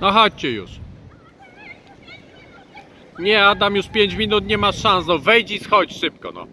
No chodźcie już. Nie, Adam, już 5 minut nie ma szans. No wejdź i schodź szybko, no.